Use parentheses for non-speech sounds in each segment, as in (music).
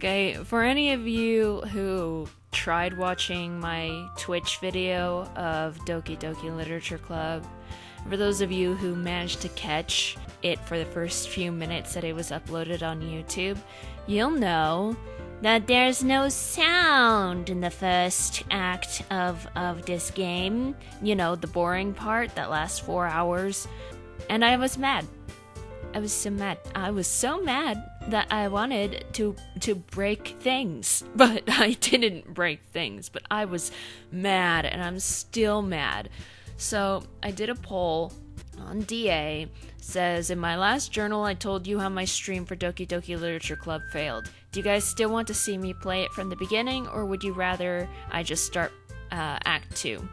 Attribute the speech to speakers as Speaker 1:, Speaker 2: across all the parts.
Speaker 1: Okay, for any of you who tried watching my Twitch video of Doki Doki Literature Club, for those of you who managed to catch it for the first few minutes that it was uploaded on YouTube, you'll know that there's no sound in the first act of, of this game. You know, the boring part that lasts four hours. And I was mad. I was so mad. I was so mad that I wanted to to break things, (laughs) but I didn't break things. But I was mad, and I'm still mad. So I did a poll on DA. Says in my last journal, I told you how my stream for Doki Doki Literature Club failed. Do you guys still want to see me play it from the beginning, or would you rather I just start uh, Act Two?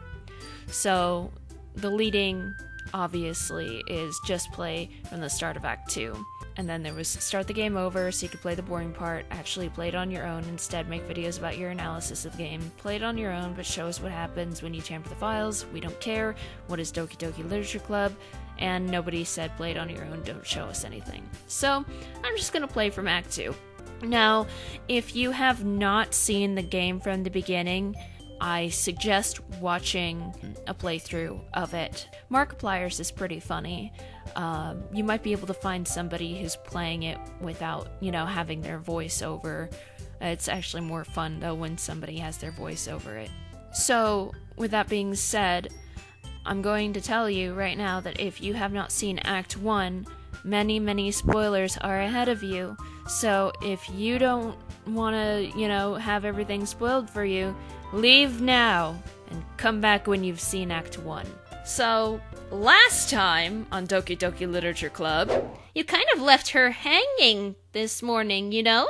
Speaker 1: So the leading obviously is just play from the start of act 2 and then there was start the game over so you could play the boring part actually play it on your own instead make videos about your analysis of the game. Play it on your own but show us what happens when you tamper the files. We don't care. What is doki doki literature club? And nobody said play it on your own don't show us anything. So i'm just gonna play from act 2 now if you have not seen the game from the beginning I suggest watching a playthrough of it. Markiplier's is pretty funny. Um, you might be able to find somebody who's playing it without, you know, having their voice over. It's actually more fun though when somebody has their voice over it. So, with that being said, I'm going to tell you right now that if you have not seen Act 1, many, many spoilers are ahead of you. So, if you don't want to, you know, have everything spoiled for you, leave now and come back when you've seen Act 1. So, last time on Doki Doki Literature Club, you kind of left her hanging this morning, you know?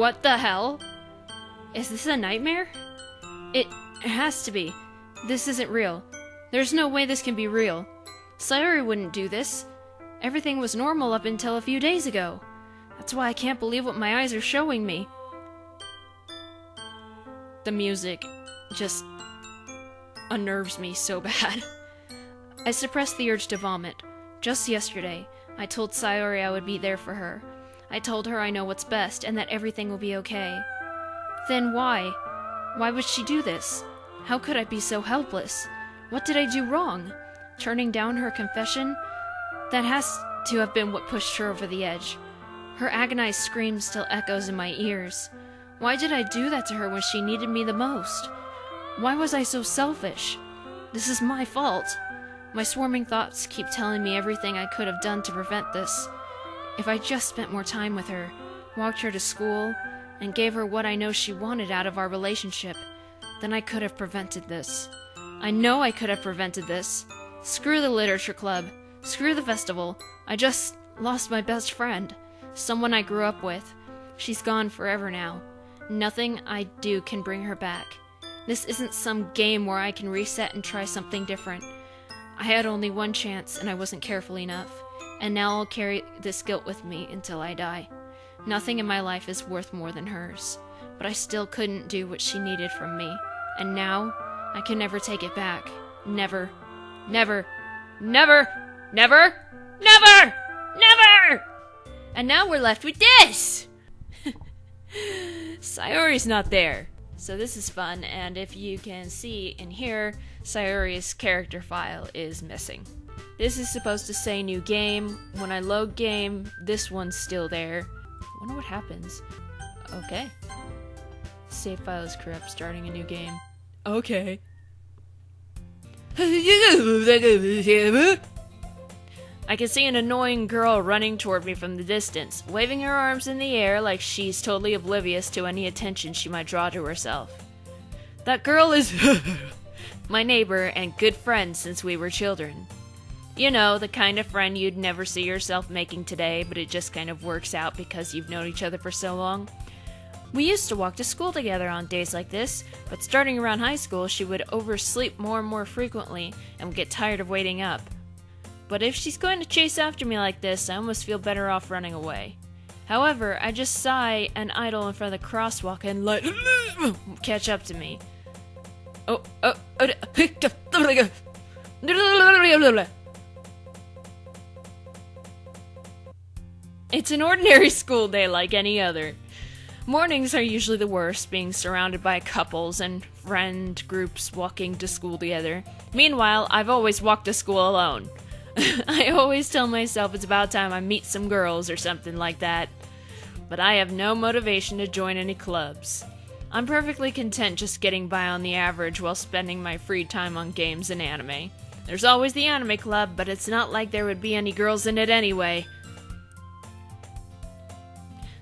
Speaker 1: What the hell? Is this a nightmare? It has to be. This isn't real. There's no way this can be real. Sayori wouldn't do this. Everything was normal up until a few days ago. That's why I can't believe what my eyes are showing me. The music just unnerves me so (laughs) bad. I suppressed the urge to vomit. Just yesterday, I told Sayori I would be there for her. I told her I know what's best and that everything will be okay. Then why? Why would she do this? How could I be so helpless? What did I do wrong? Turning down her confession? That has to have been what pushed her over the edge. Her agonized scream still echoes in my ears. Why did I do that to her when she needed me the most? Why was I so selfish? This is my fault. My swarming thoughts keep telling me everything I could have done to prevent this. If I just spent more time with her, walked her to school, and gave her what I know she wanted out of our relationship, then I could have prevented this. I know I could have prevented this. Screw the literature club. Screw the festival. I just lost my best friend. Someone I grew up with. She's gone forever now. Nothing I do can bring her back. This isn't some game where I can reset and try something different. I had only one chance and I wasn't careful enough and now I'll carry this guilt with me until I die. Nothing in my life is worth more than hers, but I still couldn't do what she needed from me, and now I can never take it back. Never, never, never, never, never, never! And now we're left with this! (laughs) Sayori's not there. So this is fun, and if you can see in here, Sayori's character file is missing. This is supposed to say new game. When I load game, this one's still there. wonder what happens. Okay. Save file is corrupt, starting a new game. Okay. I can see an annoying girl running toward me from the distance, waving her arms in the air like she's totally oblivious to any attention she might draw to herself. That girl is (laughs) my neighbor and good friend since we were children. You know, the kind of friend you'd never see yourself making today, but it just kind of works out because you've known each other for so long. We used to walk to school together on days like this, but starting around high school, she would oversleep more and more frequently and would get tired of waiting up. But if she's going to chase after me like this, I almost feel better off running away. However, I just sigh and idle in front of the crosswalk and let catch up to me. Oh, oh, oh, It's an ordinary school day like any other. Mornings are usually the worst, being surrounded by couples and friend groups walking to school together. Meanwhile, I've always walked to school alone. (laughs) I always tell myself it's about time I meet some girls or something like that. But I have no motivation to join any clubs. I'm perfectly content just getting by on the average while spending my free time on games and anime. There's always the anime club, but it's not like there would be any girls in it anyway.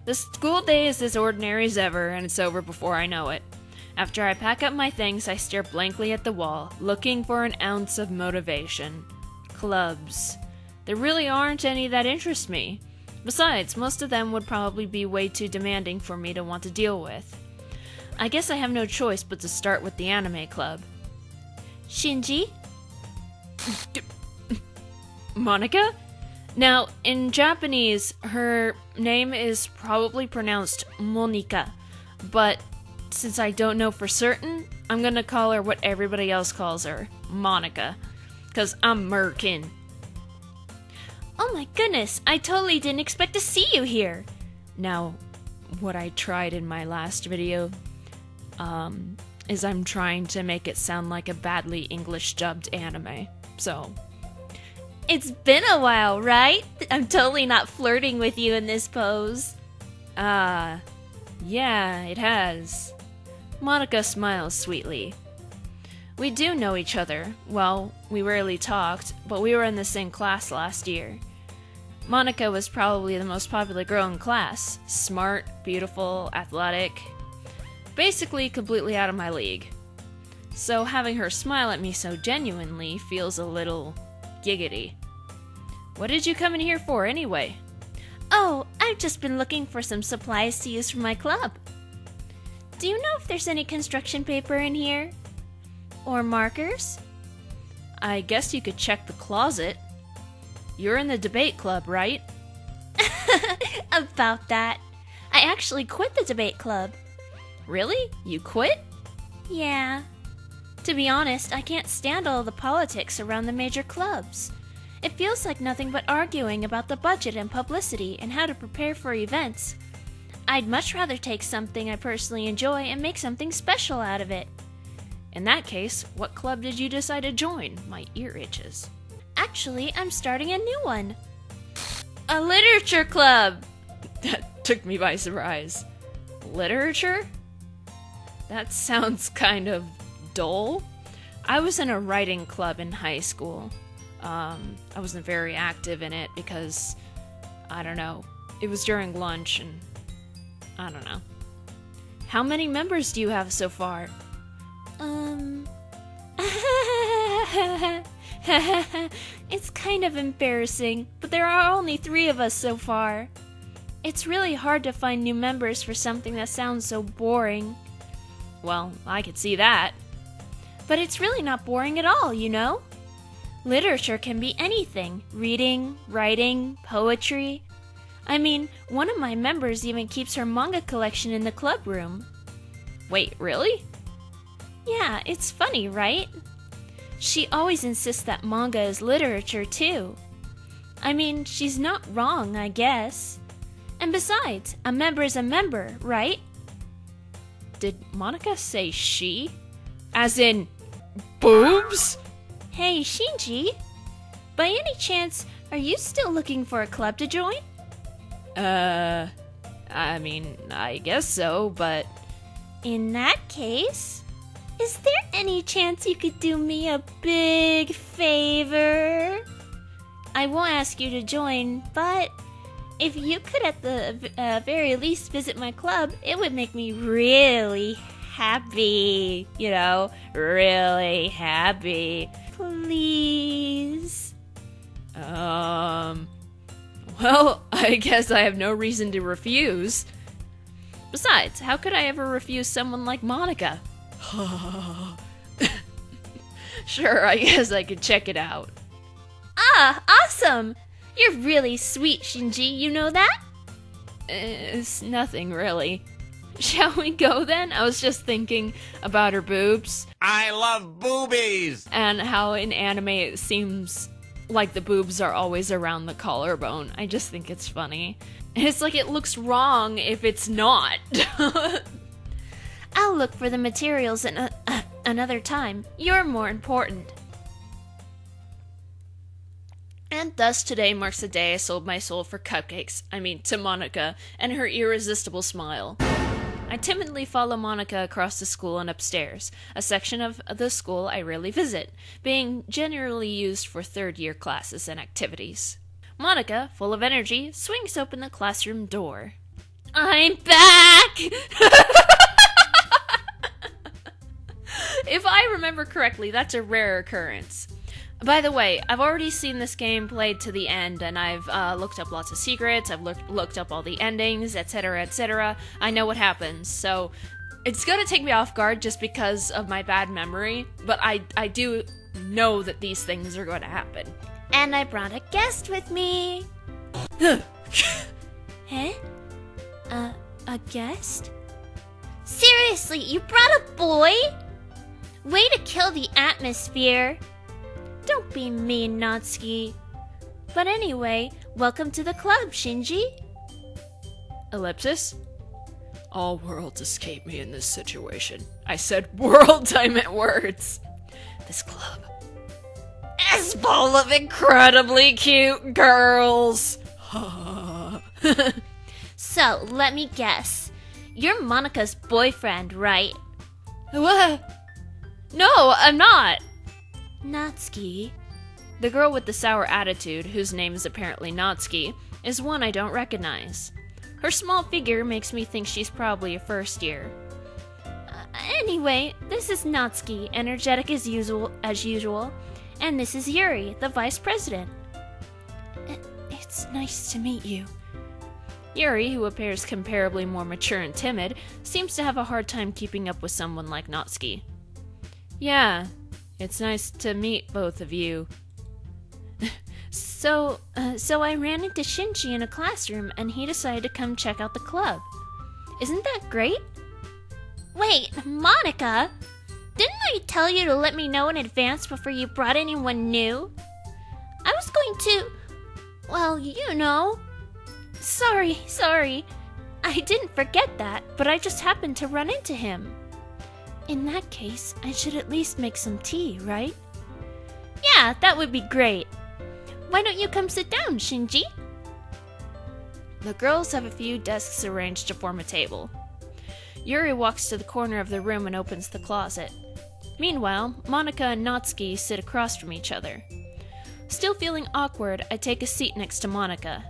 Speaker 1: The school day is as ordinary as ever, and it's over before I know it. After I pack up my things, I stare blankly at the wall, looking for an ounce of motivation. Clubs. There really aren't any that interest me. Besides, most of them would probably be way too demanding for me to want to deal with. I guess I have no choice but to start with the anime club.
Speaker 2: Shinji? (laughs) (laughs)
Speaker 1: Monika? Now, in Japanese, her name is probably pronounced Monika, but since I don't know for certain, I'm gonna call her what everybody else calls her Monika, because I'm American.
Speaker 2: Oh my goodness, I totally didn't expect to see you here.
Speaker 1: Now, what I tried in my last video um, is I'm trying to make it sound like a badly English dubbed anime. So,
Speaker 2: it's been a while, right? I'm totally not flirting with you in this pose.
Speaker 1: Ah, uh, yeah, it has. Monika smiles sweetly. We do know each other. Well, we rarely talked, but we were in the same class last year. Monika was probably the most popular girl in class. Smart, beautiful, athletic. Basically, completely out of my league. So having her smile at me so genuinely feels a little giggity. What did you come in here for, anyway?
Speaker 2: Oh, I've just been looking for some supplies to use for my club. Do you know if there's any construction paper in here? Or markers?
Speaker 1: I guess you could check the closet. You're in the debate club, right? (laughs)
Speaker 2: About that. I actually quit the debate club.
Speaker 1: Really? You quit?
Speaker 2: Yeah. To be honest, I can't stand all the politics around the major clubs. It feels like nothing but arguing about the budget and publicity and how to prepare for events. I'd much rather take something I personally enjoy and make something special out of it.
Speaker 1: In that case, what club did you decide to join? My ear itches.
Speaker 2: Actually, I'm starting a new one. A literature club! (laughs)
Speaker 1: That took me by surprise. Literature? That sounds kind of dull. I was in a writing club in high school. Um, I wasn't very active in it because, I don't know, it was during lunch and I don't know. How many members do you have so far?
Speaker 2: Um. (laughs) it's kind of embarrassing, but there are only three of us so far. It's really hard to find new members for something that sounds so boring.
Speaker 1: Well, I could see that.
Speaker 2: But it's really not boring at all, you know? Literature can be anything reading, writing, poetry. I mean, one of my members even keeps her manga collection in the club room.
Speaker 1: Wait, really?
Speaker 2: Yeah, it's funny, right? She always insists that manga is literature, too. I mean, she's not wrong, I guess. And besides, a member is a member, right?
Speaker 1: Did Monika say she? As in, boobs?
Speaker 2: Hey, Shinji. By any chance, are you still looking for a club to join?
Speaker 1: Uh, I mean, I guess so, but.
Speaker 2: In that case. is there any chance you could do me a big favor? I won't ask you to join, but if you could at the uh, very least visit my club, it would make me really happy. You know, really happy. Please.
Speaker 1: Um. Well, (laughs) I guess I have no reason to refuse. Besides, how could I ever refuse someone like Monika? (laughs) sure, I guess I could check it out.
Speaker 2: Ah, awesome! You're really sweet, Shinji, you know that?
Speaker 1: It's nothing really. (laughs) Shall we go then? I was just thinking about her boobs.
Speaker 3: I love boobies!
Speaker 1: And how in anime it seems like the boobs are always around the collarbone. I just think it's funny. It's like it looks wrong if it's not. (laughs)
Speaker 2: I'll look for the materials in a, uh, another time. You're more important.
Speaker 1: And thus today marks the day I sold my soul for cupcakes. I mean, to Monika, and her irresistible smile. I timidly follow Monika across the school and upstairs, a section of the school I rarely visit, being generally used for third year classes and activities. Monika, full of energy, swings open the classroom door.
Speaker 2: I'm back! (laughs)
Speaker 1: if I remember correctly, that's a rare occurrence. By the way, I've already seen this game played to the end, and I've uh, looked up lots of secrets, I've looked, looked up all the endings, etc., etc. I know what happens, so it's gonna take me off guard just because of my bad memory, but I, I do know that these things are going to happen.
Speaker 2: And I brought a guest with me. (laughs) huh? Uh, a guest? Seriously, you brought a boy? Way to kill the atmosphere. Don't be mean, Natsuki. But anyway, welcome to the club, Shinji.
Speaker 1: Ellipsis? All worlds escape me in this situation. I said (laughs) worlds, I meant words. This club is full of incredibly cute girls. (laughs)
Speaker 2: so, let me guess. You're Monika's boyfriend, right?
Speaker 1: What? No, I'm not.
Speaker 2: Natsuki.
Speaker 1: The girl with the sour attitude, whose name is apparently Natsuki, is one I don't recognize. Her small figure makes me think she's probably a first year.
Speaker 2: Uh, anyway, this is Natsuki, energetic as usual, as usual, and this is Yuri, the vice president. It's nice to meet you.
Speaker 1: Yuri, who appears comparably more mature and timid, seems to have a hard time keeping up with someone like Natsuki. Yeah, it's nice to meet both of you. (laughs)
Speaker 2: so, uh, so I ran into Shinji in a classroom and he decided to come check out the club. Isn't that great? Wait, Monika! Didn't I tell you to let me know in advance before you brought anyone new? I was going to. Well, you know. Sorry, sorry. I didn't forget that, but I just happened to run into him. In that case, I should at least make some tea, right? Yeah, that would be great. Why don't you come sit down, Shinji?
Speaker 1: The girls have a few desks arranged to form a table. Yuri walks to the corner of the room and opens the closet. Meanwhile, Monika and Natsuki sit across from each other. Still feeling awkward, I take a seat next to Monika.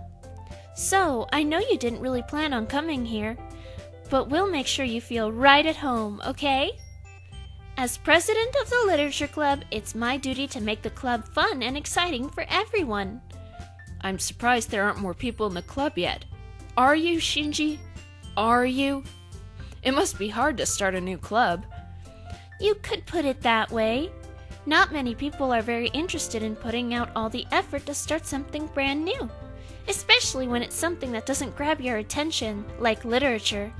Speaker 2: So, I know you didn't really plan on coming here, but we'll make sure you feel right at home, okay? As president of the Literature Club, it's my duty to make the club fun and exciting for everyone.
Speaker 1: I'm surprised there aren't more people in the club yet. Are you, Shinji? Are you? It must be hard to start a new club.
Speaker 2: You could put it that way. Not many people are very interested in putting out all the effort to start something brand new, especially when it's something that doesn't grab your attention, like literature.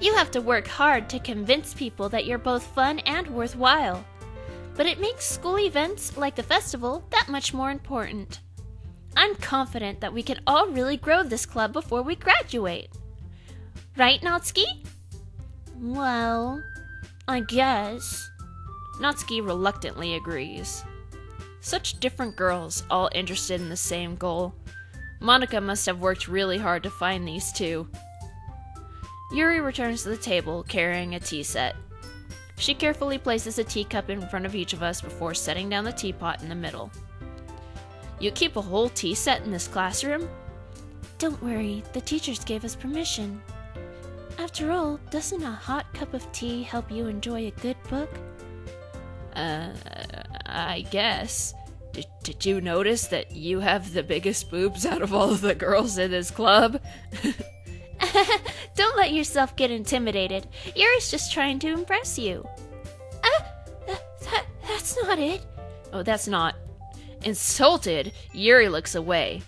Speaker 2: You have to work hard to convince people that you're both fun and worthwhile. But it makes school events like the festival that much more important. I'm confident that we can all really grow this club before we graduate. Right, Natsuki? Well, I guess.
Speaker 1: Natsuki reluctantly agrees. Such different girls, all interested in the same goal. Monika must have worked really hard to find these two. Yuri returns to the table carrying a tea set. She carefully places a teacup in front of each of us before setting down the teapot in the middle. You keep a whole tea set in this classroom?
Speaker 2: Don't worry, the teachers gave us permission. After all, doesn't a hot cup of tea help you enjoy a good book?
Speaker 1: Uh, I guess. Did, did you notice that you have the biggest boobs out of all of the girls in this club? (laughs) (laughs)
Speaker 2: Don't let yourself get intimidated. Yuri's just trying to impress you. Ah, uh, that, that's not it.
Speaker 1: Oh, that's not. Insulted, Yuri looks away.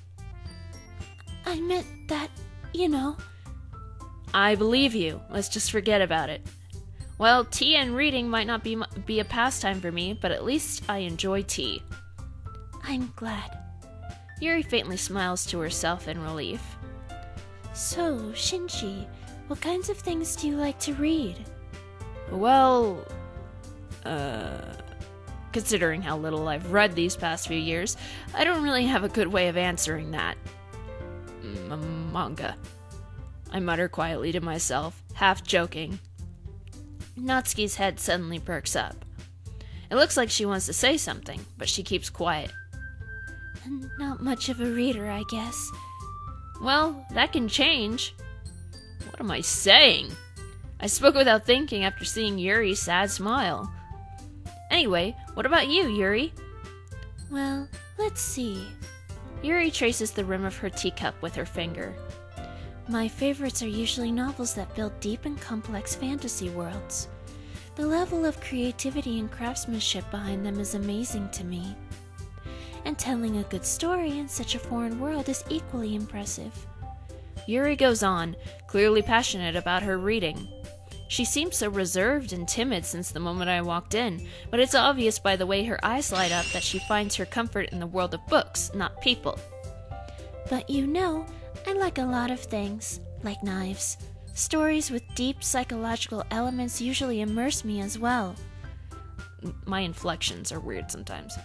Speaker 2: I meant that, you know.
Speaker 1: I believe you. Let's just forget about it. Well, tea and reading might not be be a pastime for me, but at least I enjoy tea.
Speaker 2: I'm glad.
Speaker 1: Yuri faintly smiles to herself in relief.
Speaker 2: So, Shinji, what kinds of things do you like to read?
Speaker 1: Well, uh, considering how little I've read these past few years, I don't really have a good way of answering that. M- manga. I mutter quietly to myself, half joking. Natsuki's head suddenly perks up. It looks like she wants to say something, but she keeps quiet.
Speaker 2: Not much of a reader, I guess.
Speaker 1: Well, that can change. What am I saying? I spoke without thinking after seeing Yuri's sad smile. Anyway, what about you, Yuri?
Speaker 2: Well, let's see.
Speaker 1: Yuri traces the rim of her teacup with her finger.
Speaker 2: My favorites are usually novels that build deep and complex fantasy worlds. The level of creativity and craftsmanship behind them is amazing to me. And telling a good story in such a foreign world is equally impressive.
Speaker 1: Yuri goes on, clearly passionate about her reading. She seems so reserved and timid since the moment I walked in, but it's obvious by the way her eyes light up that she finds her comfort in the world of books, not people.
Speaker 2: But you know, I like a lot of things, like knives. Stories with deep psychological elements usually immerse me as well.
Speaker 1: My inflections are weird sometimes.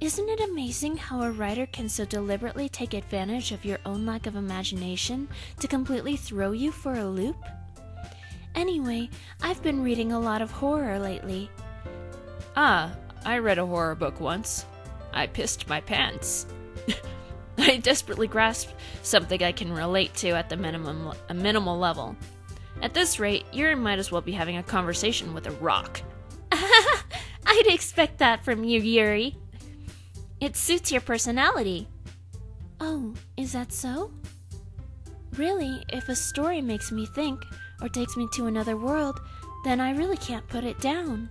Speaker 2: Isn't it amazing how a writer can so deliberately take advantage of your own lack of imagination to completely throw you for a loop? Anyway, I've been reading a lot of horror lately.
Speaker 1: Ah, I read a horror book once. I pissed my pants. (laughs) I desperately grasp something I can relate to at the minimum a minimal level. At this rate, you might as well be having a conversation with a rock. (laughs)
Speaker 2: I'd expect that from you, Yuri. It suits your personality. Oh, is that so? Really, if a story makes me think or takes me to another world, then I really can't put it down.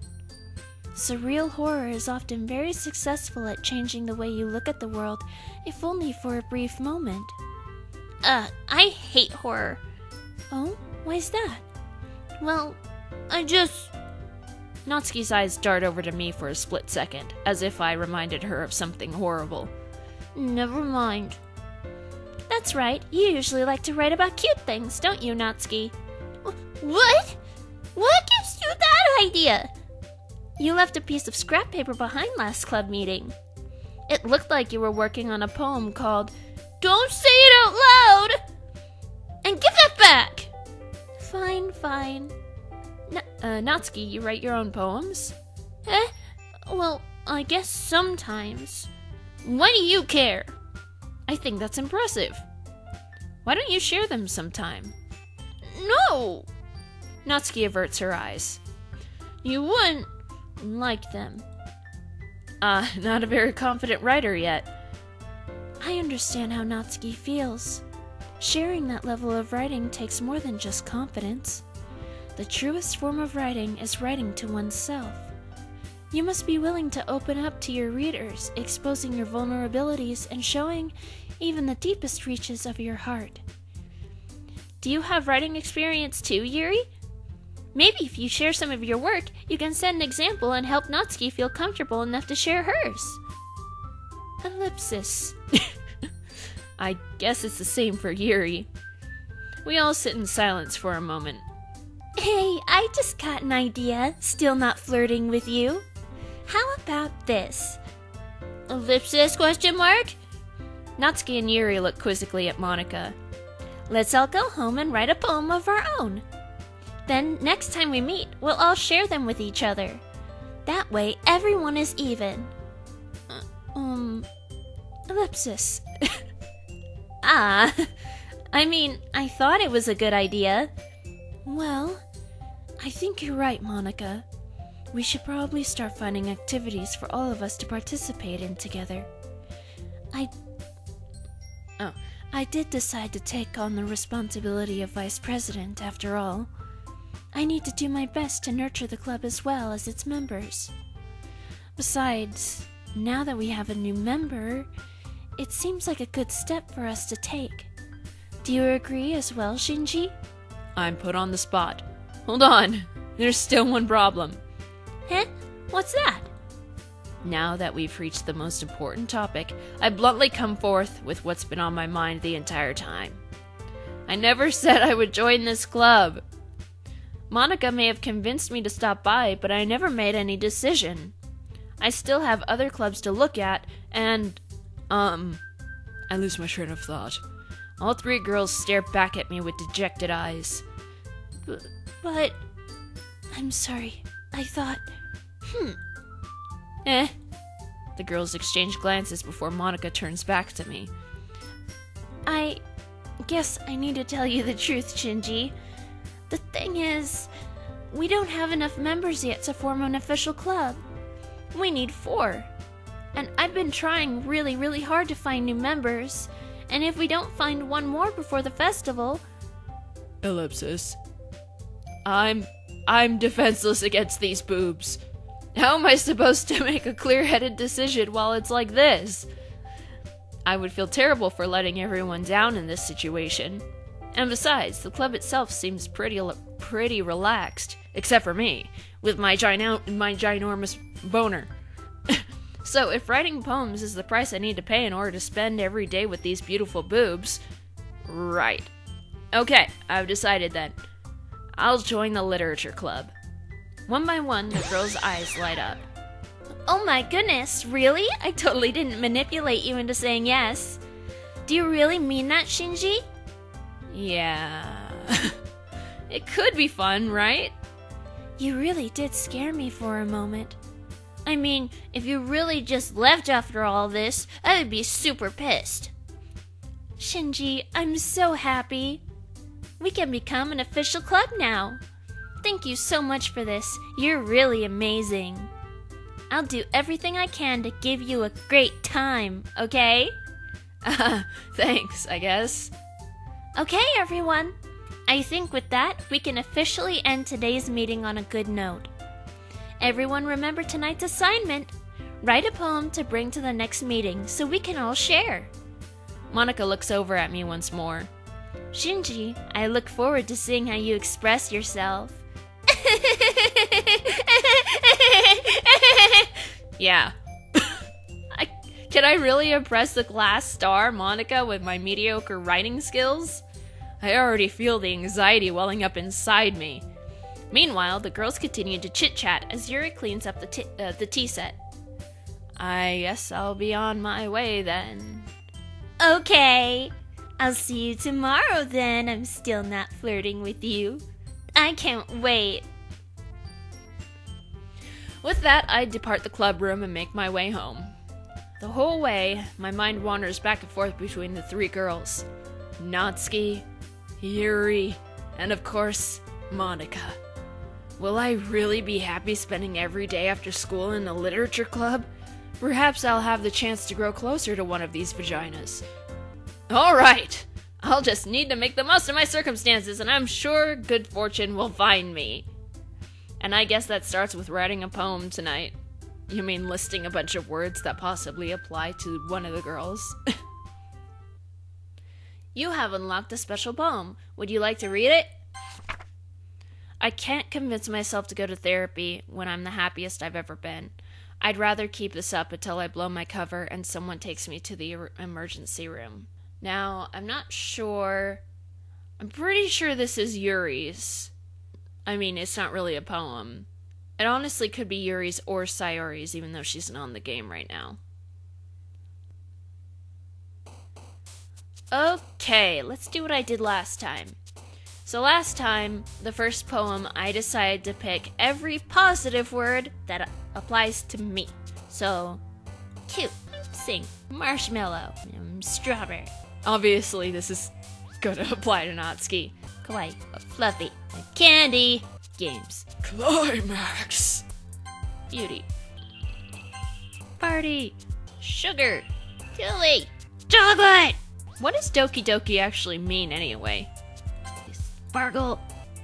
Speaker 2: Surreal horror is often very successful at changing the way you look at the world, if only for a brief moment.
Speaker 4: Uh, I hate horror.
Speaker 2: Oh, why's that?
Speaker 4: Well, I just.
Speaker 1: Natsuki's eyes dart over to me for a split second, as if I reminded her of something horrible.
Speaker 4: Never mind.
Speaker 2: That's right, you usually like to write about cute things, don't you, Natsuki?
Speaker 4: What? What gives you that idea?
Speaker 2: You left a piece of scrap paper behind last club meeting. It looked like you were working on a poem called
Speaker 4: Don't Say It Out Loud! And give that back!
Speaker 2: Fine, fine.
Speaker 1: N- uh, Natsuki, you write your own poems?
Speaker 4: Eh? Well, I guess sometimes. Why do you care?
Speaker 1: I think that's impressive. Why don't you share them sometime?
Speaker 4: No!
Speaker 1: Natsuki averts her eyes.
Speaker 4: You wouldn't like them.
Speaker 1: Uh, (laughs) not a very confident writer yet.
Speaker 2: I understand how Natsuki feels. Sharing that level of writing takes more than just confidence. The truest form of writing is writing to oneself. You must be willing to open up to your readers, exposing your vulnerabilities and showing even the deepest reaches of your heart.
Speaker 4: Do you have writing experience too, Yuri? Maybe if you share some of your work, you can set an example and help Natsuki feel comfortable enough to share hers.
Speaker 2: Ellipsis. (laughs)
Speaker 1: I guess it's the same for Yuri. We all sit in silence for a moment.
Speaker 2: Hey, I just got an idea. Still not flirting with you. How about this?
Speaker 4: Ellipsis question mark?
Speaker 1: Natsuki and Yuri look quizzically at Monika.
Speaker 2: Let's all go home and write a poem of our own. Then, next time we meet, we'll all share them with each other. That way, everyone is even. Uh, um, ellipsis. (laughs) ah, (laughs) I mean, I thought it was a good idea. Well, I think you're right, Monika. We should probably start finding activities for all of us to participate in together. I. Oh, I did decide to take on the responsibility of vice president after all. I need to do my best to nurture the club as well as its members. Besides, now that we have a new member, it seems like a good step for us to take. Do you agree as well, Shinji?
Speaker 1: I'm put on the spot. Hold on, there's still one problem.
Speaker 2: Huh? What's that?
Speaker 1: Now that we've reached the most important topic, I bluntly come forth with what's been on my mind the entire time. I never (laughs) said I would join this club. Monika may have convinced me to stop by, but I never made any decision. I still have other clubs to look at, and. Um. I lose my train of thought. All three girls stare back at me with dejected eyes.
Speaker 2: But. I'm sorry. I thought. Hmm.
Speaker 1: Eh. The girls exchange glances before Monika turns back to me.
Speaker 2: I guess I need to tell you the truth, Shinji. The thing is, we don't have enough members yet to form an official club. We need four. And I've been trying really, really hard to find new members. And if we don't find one more before the festival.
Speaker 1: Ellipsis. I'm. I'm defenseless against these boobs. How am I supposed to (laughs) make a clear headed decision while it's like this? I would feel terrible for letting everyone down in this situation. And besides, the club itself seems pretty pretty relaxed, except for me, with my gino- my ginormous boner. (laughs) so, if writing poems is the price I need to pay in order to spend every day with these beautiful boobs, right. Okay, I've decided then. I'll join the literature club. One by one, the girl's eyes light up.
Speaker 2: Oh my goodness, really? I totally didn't manipulate you into saying yes. Do you really mean that, Shinji?
Speaker 1: Yeah. (laughs) it could be fun, right?
Speaker 2: You really did scare me for a moment. I mean, if you really just left after all this, I would be super pissed. Shinji, I'm so happy. We can become an official club now. Thank you so much for this. You're really amazing. I'll do everything I can to give you a great time, okay?
Speaker 1: Uh, (laughs) thanks, I guess.
Speaker 2: Okay, everyone. I think with that, we can officially end today's meeting on a good note. Everyone remember tonight's assignment. Write a poem to bring to the next meeting so we can all share.
Speaker 1: Monika looks over at me once more.
Speaker 2: Shinji, I look forward to seeing how you express yourself. (laughs)
Speaker 1: yeah. I, can I really impress the glass star, Monika, with my mediocre writing skills? I already feel the anxiety welling up inside me. Meanwhile, the girls continue to chit chat as Yuri cleans up the, t- uh, the tea set. I guess I'll be on my way then.
Speaker 2: Okay. I'll see you tomorrow then. I'm still not flirting with you. I can't wait.
Speaker 1: With that, I depart the club room and make my way home. The whole way, my mind wanders back and forth between the three girls Natsuki, Yuri, and of course, Monika. Will I really be happy spending every day after school in a literature club? Perhaps I'll have the chance to grow closer to one of these vaginas. Alright! I'll just need to make the most of my circumstances, and I'm sure good fortune will find me. And I guess that starts with writing a poem tonight. You mean listing a bunch of words that possibly apply to one of the girls? (laughs) You have unlocked a special poem. Would you like to read it? I can't convince myself to go to therapy when I'm the happiest I've ever been. I'd rather keep this up until I blow my cover and someone takes me to the er, emergency room. Now, I'm not sure. I'm pretty sure this is Yuri's. I mean, it's not really a poem. It honestly could be Yuri's or Sayori's, even though she's not on the game right now. Okay, let's do what I did last time. So last time, the first poem, I decided to pick every positive word that applies to me. So, cute, sing, marshmallow, um, strawberry. Obviously, this is gonna (laughs) apply to Natsuki.
Speaker 2: Kawaii, fluffy, candy, games,
Speaker 1: Climax. Beauty. Party. Sugar.
Speaker 2: chili,
Speaker 1: Chocolate! What does Doki Doki actually mean anyway?
Speaker 2: sparkle,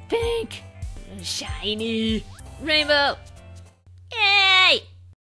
Speaker 1: Pink.
Speaker 2: shiny,
Speaker 1: Rainbow.